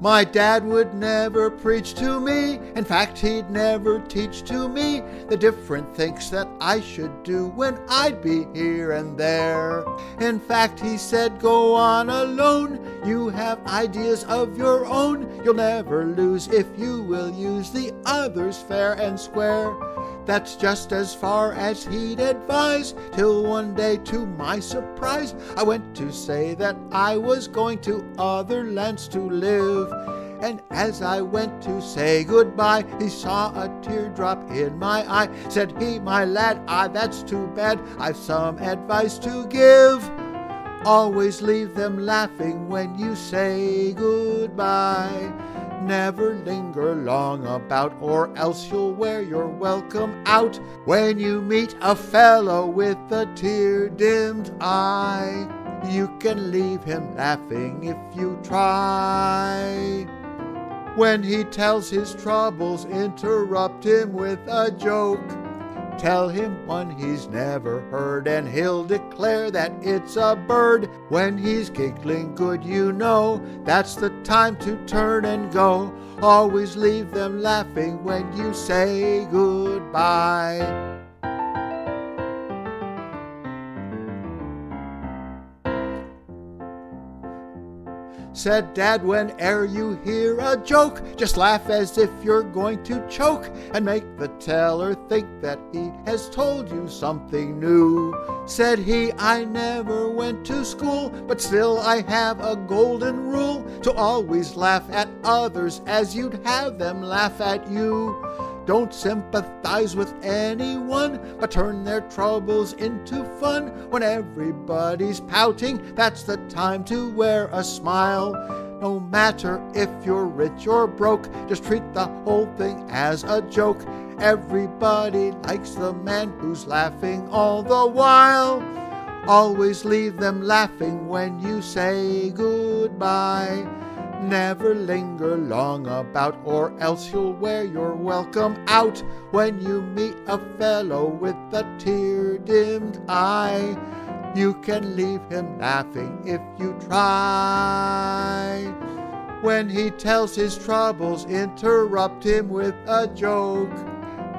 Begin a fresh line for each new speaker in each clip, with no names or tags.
My dad would never preach to me. In fact, he'd never teach to me the different things that I should do when I'd be here and there. In fact, he said, Go on alone. You have ideas of your own. You'll never lose if you will use the others fair and square. That's just as far as he'd advise, till one day, to my surprise, I went to say that I was going to other lands to live. And as I went to say goodbye, he saw a teardrop in my eye. Said he, my lad, ah, that's too bad, I've some advice to give. Always leave them laughing when you say goodbye. Never linger long about, or else you'll wear your welcome out when you meet a fellow with a tear dimmed eye. You can leave him laughing if you try. When he tells his troubles, interrupt him with a joke. Tell him one he's never heard, and he'll declare that it's a bird. When he's giggling good, you know that's the time to turn and go. Always leave them laughing when you say goodbye. Said Dad, whene'er you hear a joke, just laugh as if you're going to choke and make the teller think that he has told you something new. Said he, I never went to school, but still I have a golden rule to always laugh at others as you'd have them laugh at you. Don't sympathize with anyone, but turn their troubles into fun. When everybody's pouting, that's the time to wear a smile. No matter if you're rich or broke, just treat the whole thing as a joke. Everybody likes the man who's laughing all the while. Always leave them laughing when you say goodbye. Never linger long about, or else you'll wear your welcome out when you meet a fellow with a tear dimmed eye. You can leave him laughing if you try. When he tells his troubles, interrupt him with a joke.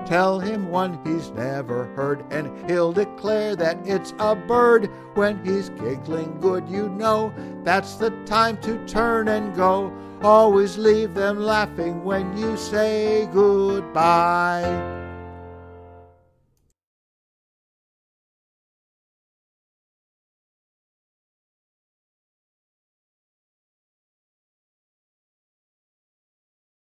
Tell him one he's never heard, and he'll declare that it's a bird. When he's giggling good, you know that's the time to turn and go. Always leave them laughing when you say goodbye.